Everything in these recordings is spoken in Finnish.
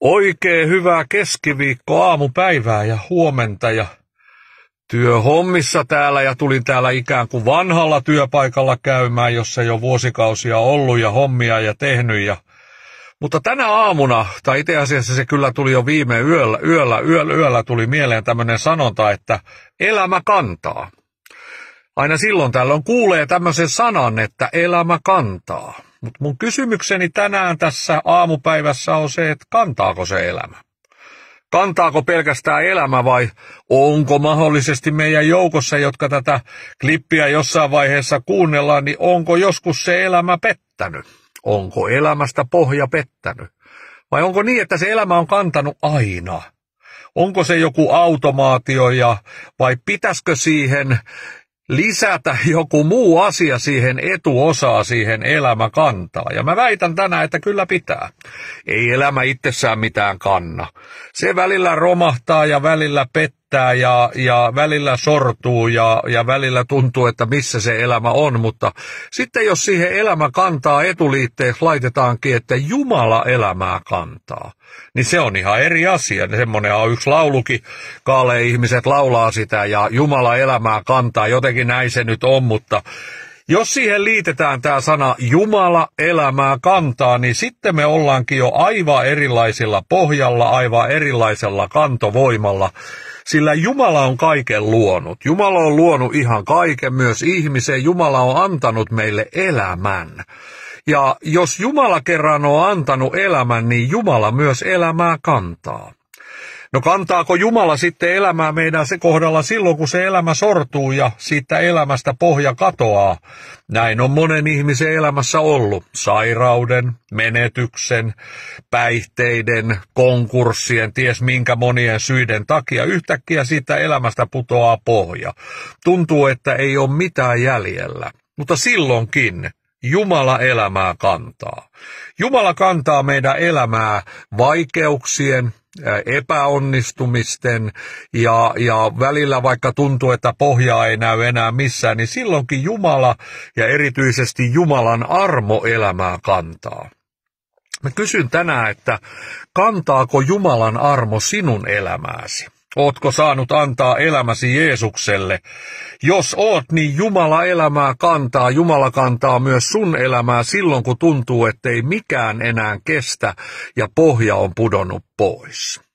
Oikein hyvää keskiviikko aamupäivää ja huomenta ja työhommissa täällä ja tulin täällä ikään kuin vanhalla työpaikalla käymään, jossa jo vuosikausia ollut ja hommia ja tehnyt ja mutta tänä aamuna, tai itse asiassa se kyllä tuli jo viime yöllä, yöllä, yöllä, yöllä tuli mieleen tämmöinen sanonta, että elämä kantaa. Aina silloin tällöin kuulee tämmöisen sanan, että elämä kantaa. Mutta mun kysymykseni tänään tässä aamupäivässä on se, että kantaako se elämä? Kantaako pelkästään elämä vai onko mahdollisesti meidän joukossa, jotka tätä klippiä jossain vaiheessa kuunnellaan, niin onko joskus se elämä pettänyt? Onko elämästä pohja pettänyt? Vai onko niin, että se elämä on kantanut aina? Onko se joku automaatio ja vai pitäisikö siihen lisätä joku muu asia siihen etuosaa siihen elämä kantaa. Ja mä väitän tänään, että kyllä pitää. Ei elämä itsessään mitään kanna. Se välillä romahtaa ja välillä pettää ja, ja välillä sortuu ja, ja välillä tuntuu, että missä se elämä on. Mutta sitten jos siihen elämä kantaa etuliitteeksi laitetaankin, että Jumala elämää kantaa niin se on ihan eri asia. Semmoinen on yksi laulukin, kaale ihmiset laulaa sitä ja Jumala elämää kantaa, jotenkin näin se nyt on, mutta jos siihen liitetään tämä sana Jumala elämää kantaa, niin sitten me ollaankin jo aivan erilaisilla pohjalla, aivan erilaisella kantovoimalla. Sillä Jumala on kaiken luonut. Jumala on luonut ihan kaiken, myös ihmisen. Jumala on antanut meille elämän. Ja jos Jumala kerran on antanut elämän, niin Jumala myös elämää kantaa. No kantaako Jumala sitten elämää meidän se kohdalla silloin, kun se elämä sortuu ja siitä elämästä pohja katoaa? Näin on monen ihmisen elämässä ollut. Sairauden, menetyksen, päihteiden, konkurssien, ties minkä monien syiden takia yhtäkkiä siitä elämästä putoaa pohja. Tuntuu, että ei ole mitään jäljellä. Mutta silloinkin Jumala elämää kantaa. Jumala kantaa meidän elämää vaikeuksien, epäonnistumisten ja, ja välillä vaikka tuntuu, että pohjaa ei näy enää missään, niin silloinkin Jumala ja erityisesti Jumalan armo elämää kantaa. Mä kysyn tänään, että kantaako Jumalan armo sinun elämääsi? Ootko saanut antaa elämäsi Jeesukselle? Jos oot, niin Jumala elämää kantaa. Jumala kantaa myös sun elämää silloin, kun tuntuu, ettei mikään enää kestä ja pohja on pudonnut pois.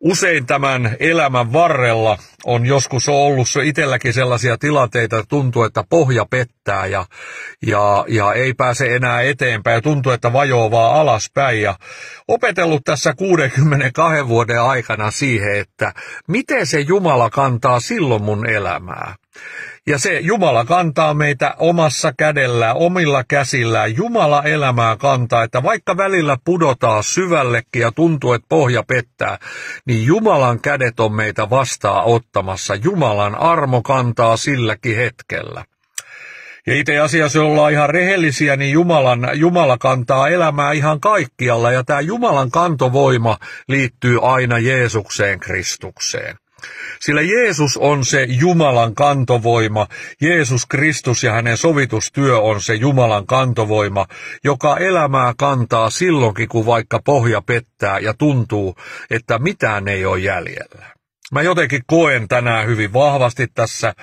Usein tämän elämän varrella on joskus ollut itselläkin sellaisia tilanteita, että tuntuu, että pohja pettää ja, ja, ja ei pääse enää eteenpäin ja tuntuu, että vajoo vaan alaspäin. Ja opetellut tässä 62 vuoden aikana siihen, että miten se Jumala kantaa silloin mun elämää. Ja se Jumala kantaa meitä omassa kädellään, omilla käsillään. Jumala elämää kantaa, että vaikka välillä pudotaan syvällekin ja tuntuu, että pohja pettää, niin Jumalan kädet on meitä vastaan ottamassa. Jumalan armo kantaa silläkin hetkellä. Ja itse asiassa, ollaan ihan rehellisiä, niin Jumalan, Jumala kantaa elämää ihan kaikkialla. Ja tämä Jumalan kantovoima liittyy aina Jeesukseen Kristukseen. Sillä Jeesus on se Jumalan kantovoima, Jeesus Kristus ja hänen sovitustyö on se Jumalan kantovoima, joka elämää kantaa silloinkin, kun vaikka pohja pettää ja tuntuu, että mitään ei ole jäljellä. Mä jotenkin koen tänään hyvin vahvasti tässä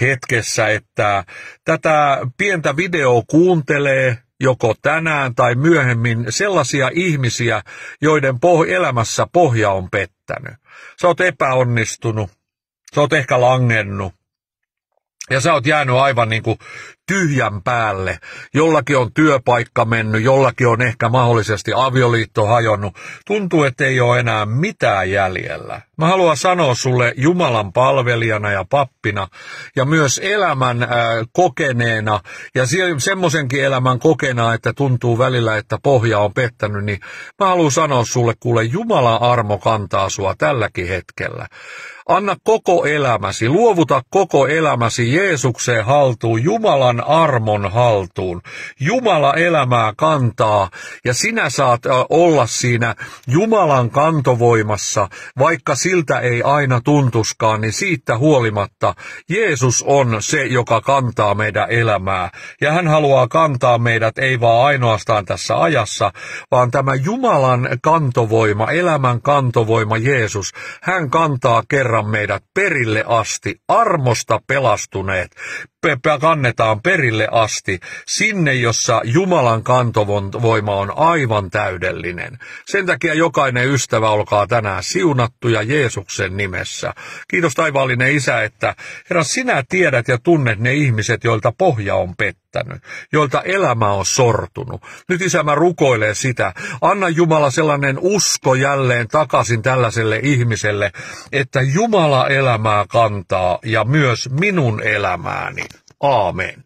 hetkessä, että tätä pientä videoa kuuntelee joko tänään tai myöhemmin sellaisia ihmisiä, joiden poh- elämässä pohja on pettänyt. Sä oot epäonnistunut, sä oot ehkä langennut, ja sä oot jäänyt aivan niin kuin tyhjän päälle. Jollakin on työpaikka mennyt, jollakin on ehkä mahdollisesti avioliitto hajonnut. Tuntuu, että ei ole enää mitään jäljellä. Mä haluan sanoa sulle Jumalan palvelijana ja pappina ja myös elämän äh, kokeneena ja semmoisenkin elämän kokeena, että tuntuu välillä, että pohja on pettänyt, niin mä haluan sanoa sulle, kuule Jumalan armo kantaa sua tälläkin hetkellä. Anna koko elämäsi, luovuta koko elämäsi Jeesukseen haltuun. Jumalan Jumalan armon haltuun. Jumala elämää kantaa ja sinä saat olla siinä Jumalan kantovoimassa, vaikka siltä ei aina tuntuskaan, niin siitä huolimatta Jeesus on se, joka kantaa meidän elämää. Ja hän haluaa kantaa meidät ei vaan ainoastaan tässä ajassa, vaan tämä Jumalan kantovoima, elämän kantovoima Jeesus, hän kantaa kerran meidät perille asti, armosta pelastuneet, kannetaan perille asti, sinne jossa Jumalan kantovoima on aivan täydellinen. Sen takia jokainen ystävä olkaa tänään siunattuja Jeesuksen nimessä. Kiitos taivaallinen Isä, että Herra sinä tiedät ja tunnet ne ihmiset, joilta pohja on pettänyt, joilta elämä on sortunut. Nyt Isä mä rukoilen sitä. Anna Jumala sellainen usko jälleen takaisin tällaiselle ihmiselle, että Jumala elämää kantaa ja myös minun elämääni. Amen.